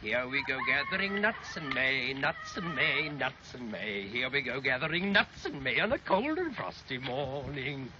Here we go gathering nuts in May, nuts in May, nuts in May. Here we go gathering nuts in May on a cold and frosty morning.